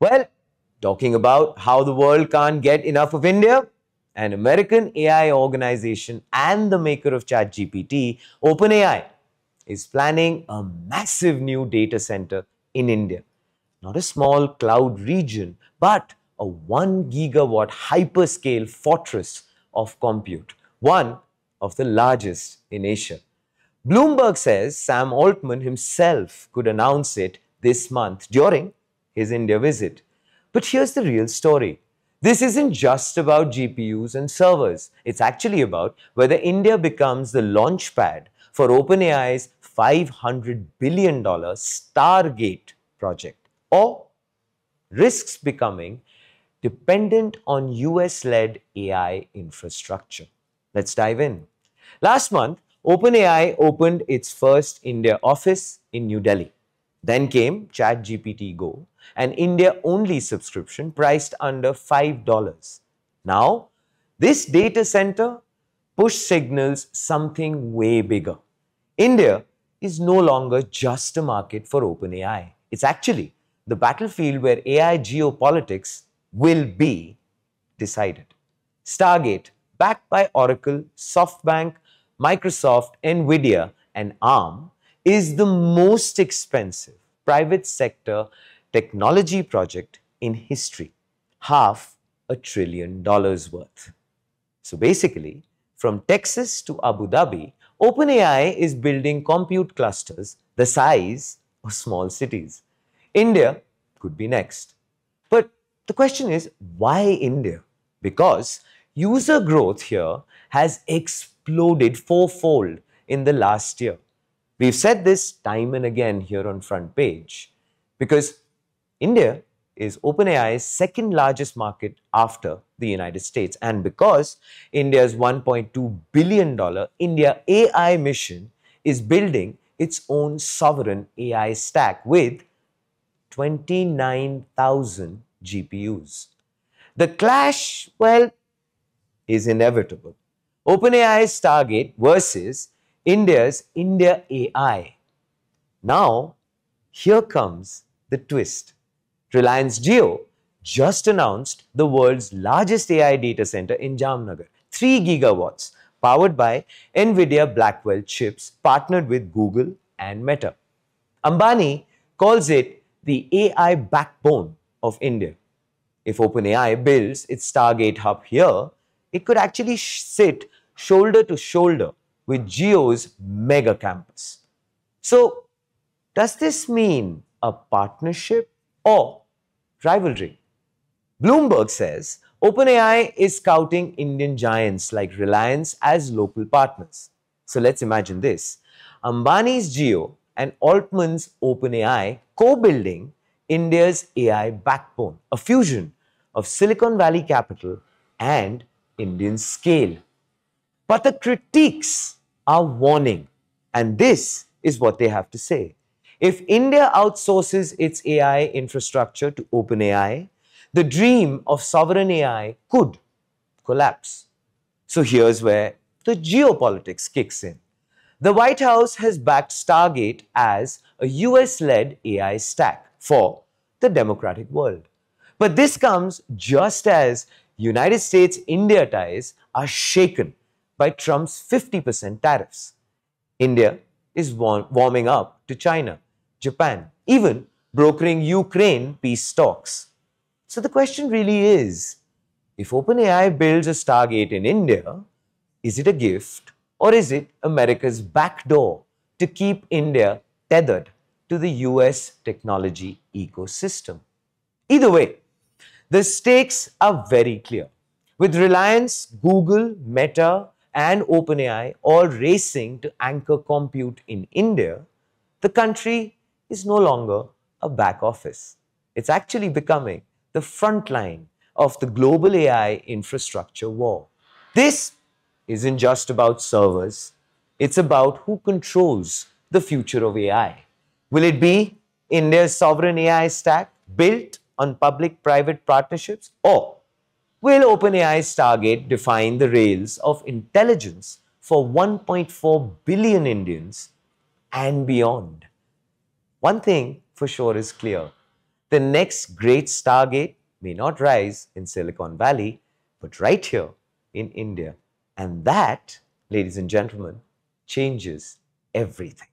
Well, talking about how the world can't get enough of India, an American AI organization and the maker of ChatGPT, OpenAI, is planning a massive new data center in India. Not a small cloud region, but a 1 gigawatt hyperscale fortress of compute, one of the largest in Asia. Bloomberg says Sam Altman himself could announce it this month during his India visit. But here's the real story. This isn't just about GPUs and servers. It's actually about whether India becomes the launchpad for OpenAI's $500 billion Stargate project or risks becoming dependent on US led AI infrastructure. Let's dive in. Last month, OpenAI opened its first India office in New Delhi. Then came ChatGPT Go, an India only subscription priced under $5. Now, this data center push signals something way bigger. India is no longer just a market for OpenAI. It's actually the battlefield where AI geopolitics will be decided. Stargate, backed by Oracle, SoftBank, Microsoft, Nvidia, and ARM, is the most expensive private sector technology project in history, half a trillion dollars worth. So basically, from Texas to Abu Dhabi, OpenAI is building compute clusters the size of small cities. India could be next. But the question is, why India? Because user growth here has exploded fourfold in the last year. We've said this time and again here on front page because India is OpenAI's second largest market after the United States. And because India's $1.2 billion India AI mission is building its own sovereign AI stack with 29,000 GPUs. The clash, well, is inevitable. OpenAI's Stargate versus India's India AI. Now, here comes the twist. Reliance Jio just announced the world's largest AI data center in Jamnagar, 3 gigawatts, powered by NVIDIA Blackwell chips partnered with Google and Meta. Ambani calls it the AI backbone of India. If OpenAI builds its Stargate hub here, it could actually sit shoulder to shoulder with Jio's mega campus. So, does this mean a partnership or rivalry? Bloomberg says OpenAI is scouting Indian giants like Reliance as local partners. So let's imagine this Ambani's Jio and Altman's OpenAI co building India's AI backbone, a fusion of Silicon Valley capital and Indian scale. But the critiques are warning, and this is what they have to say. If India outsources its AI infrastructure to OpenAI, the dream of sovereign AI could collapse. So here's where the geopolitics kicks in. The White House has backed Stargate as a US led AI stack for the democratic world. But this comes just as United States India ties are shaken by Trump's 50% tariffs. India is warming up to China Japan, even brokering Ukraine peace talks. So the question really is if OpenAI builds a Stargate in India, is it a gift or is it America's backdoor to keep India tethered to the US technology ecosystem? Either way, the stakes are very clear. With Reliance, Google, Meta, and OpenAI all racing to anchor compute in India, the country is no longer a back office. It's actually becoming the front line of the global AI infrastructure war. This isn't just about servers, it's about who controls the future of AI. Will it be India's sovereign AI stack built on public private partnerships? Or will OpenAI's Stargate define the rails of intelligence for 1.4 billion Indians and beyond? One thing for sure is clear the next great Stargate may not rise in Silicon Valley, but right here in India. And that, ladies and gentlemen, changes everything.